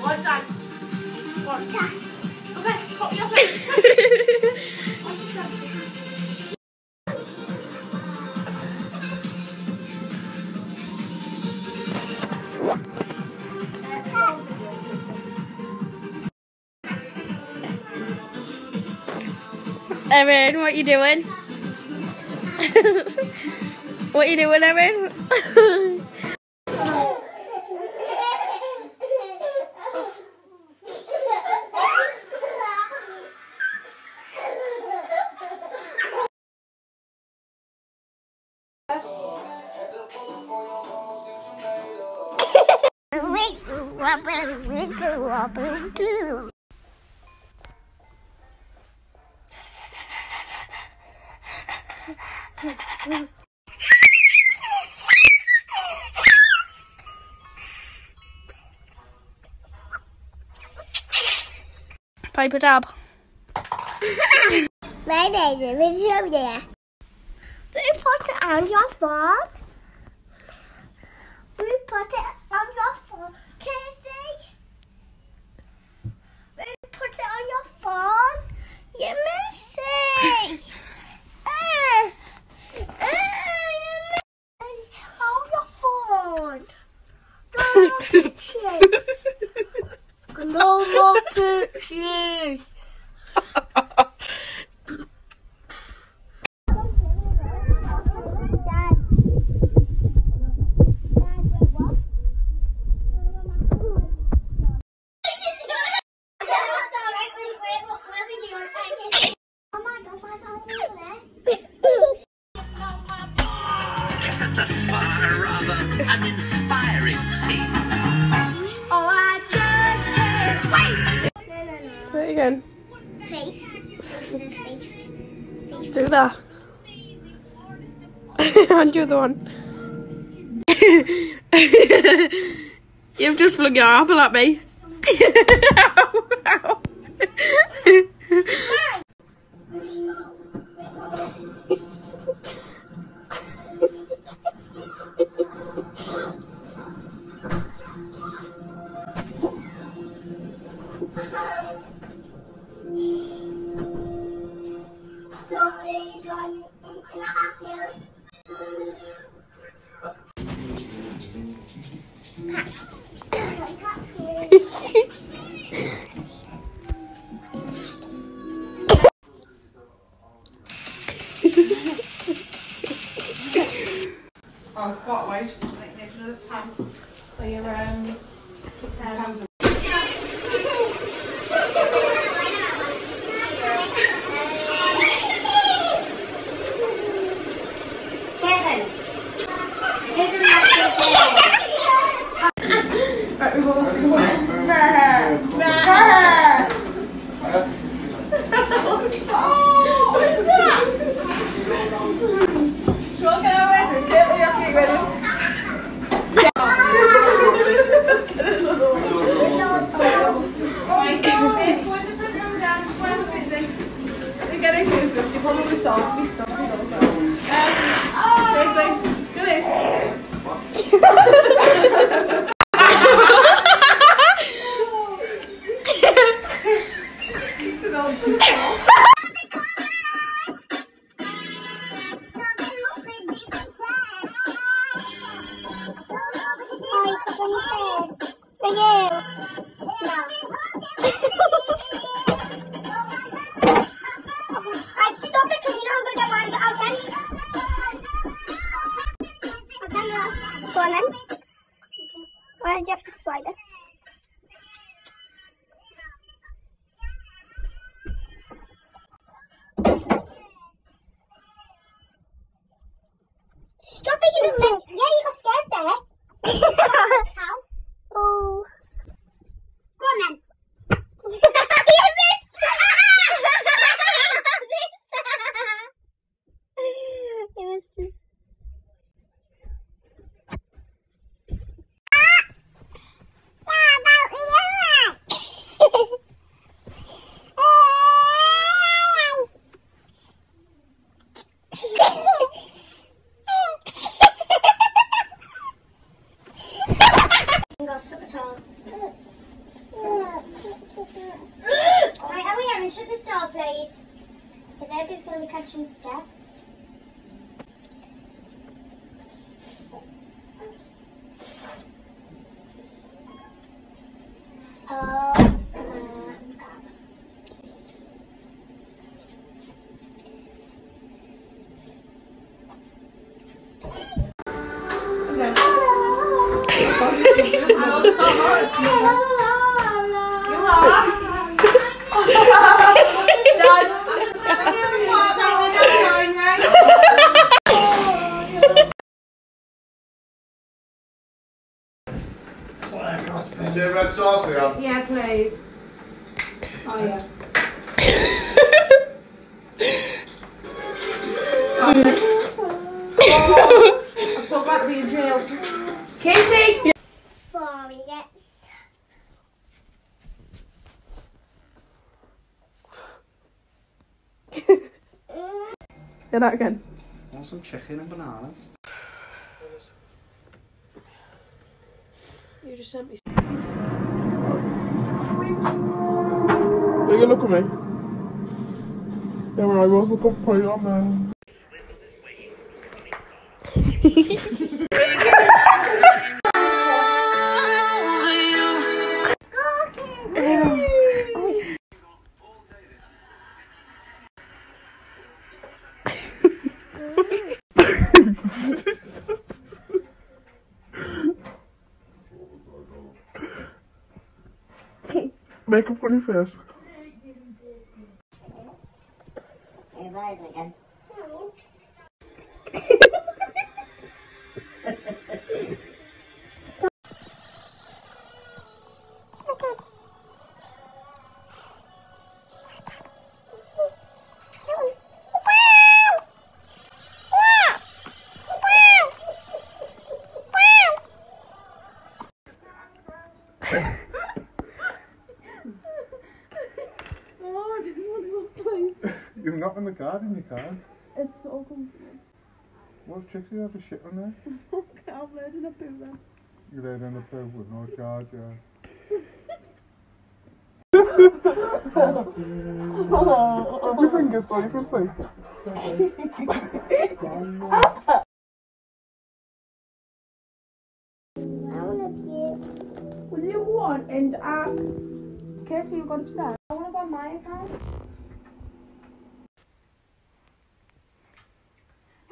One dance. One. Okay, your what you doing? what you doing, Erin? Piper dab. My name is Julia. We put it on your phone. We put it on your phone. Casey. We put it your phone. Uh, uh, you missing on your phone. No more pictures. No more pictures. Oh, I just can't wait. Say it again. Do that. and do the one. You've just flung your apple at me. Ow, ow. Oh, what way? For your um, we've all lost the Oh, what is that? Shall I get away with it? Get me up here, ready? Right, okay, put the front room down, where's the busy? You're getting used to it, you probably saw me stuff, you know, so. Um, Daisy, get in. For Oh, Is there red sauce here? Yeah, please. Oh yeah. I'm so glad to be in jail. Casey! Before we get Say that again. Want some chicken and bananas? You just sent me. Take a look at me. Yeah, well, I was looking for you, man. Make a funny face. You're not in the garden, you can't. It's so comfortable. What do you have a shit on there? I've learned in a poo then. You laid in the poo with no charge, yeah. Have your fingers so you can see? Will you go on and uh, Casey, you got upstairs. I want to go on my account.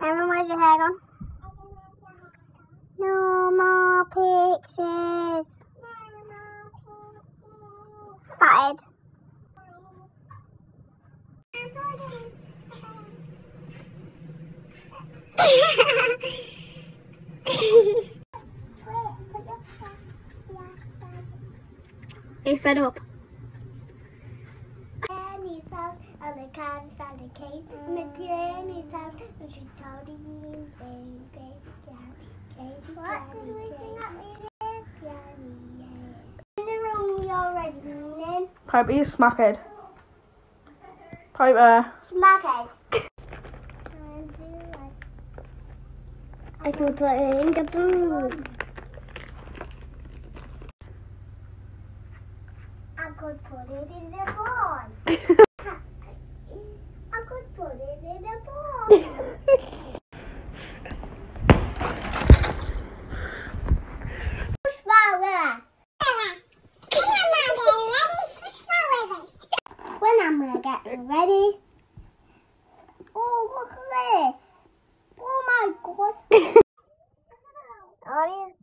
Emma, where's your hair gone? No more pictures. Fired. Are fed up? Granny's house and the cat's on the cake. And the granny's house and she told you, baby, baby, What did we sing at the Granny, yeah. In the room we already Piper, you smack it. Piper. Uh, smack it. I can put it in the food. I could put it in the bowl. I could put it in the bowl. When I'm ready.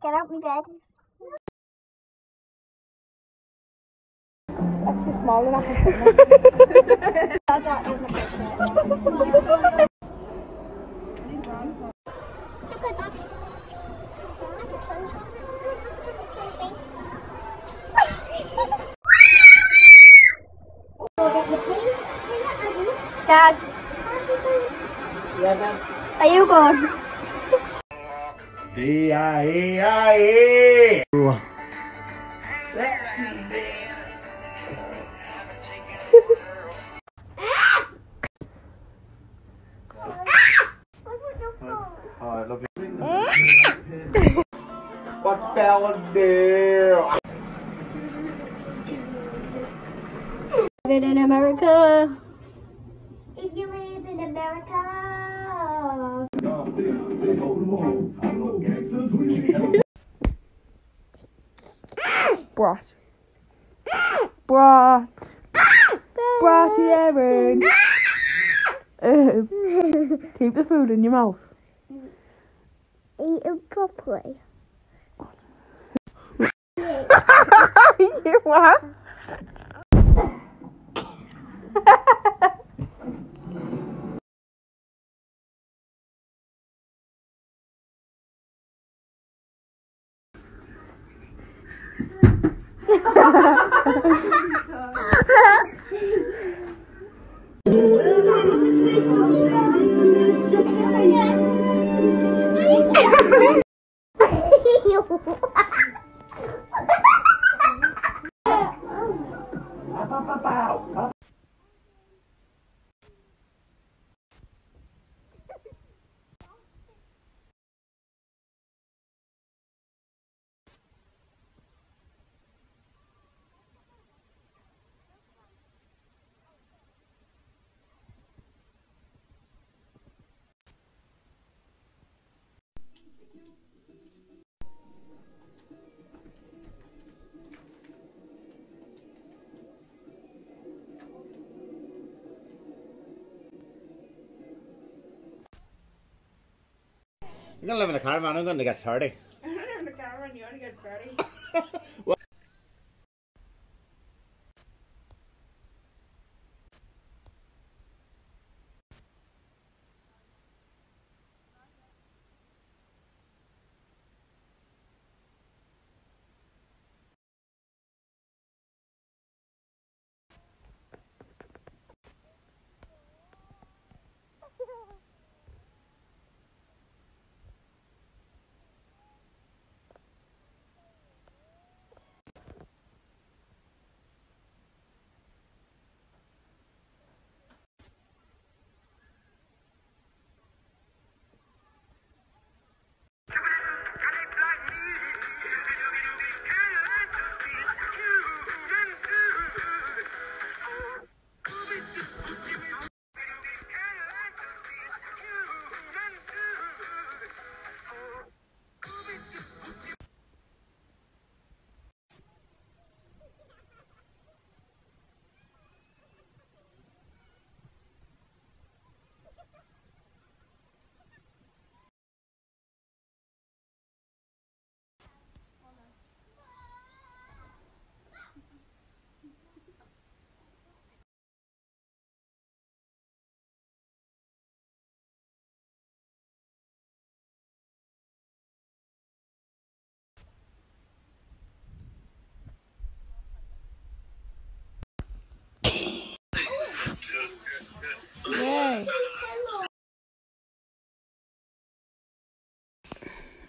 get out my bed. Actually small enough. That, that isn't it. Look at that. Dad. Are you gone? D-I-E-I-E. Oh, What's Bella do? Live in America. If you live in America. Brat. Brat. Bratty Erin. Um, keep the food in your mouth. Eat it properly. you what? You're gonna live in a caravan, I'm gonna get 30.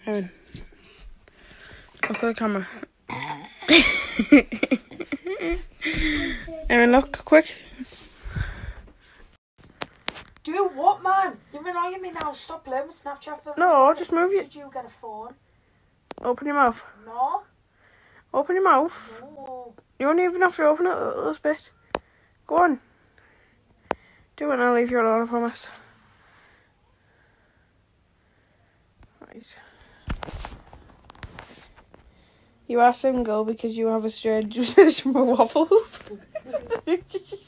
Erin. Look at the camera. Erin, look quick. Do what, man? You're annoying me now. Stop with Snapchat for No, just move your- Did you get a phone? Open your mouth. No. Open your mouth. No. You don't even have to open it a little bit. Go on. Do it and I'll leave you alone, I promise. Right. You are single because you have a strange obsession with waffles.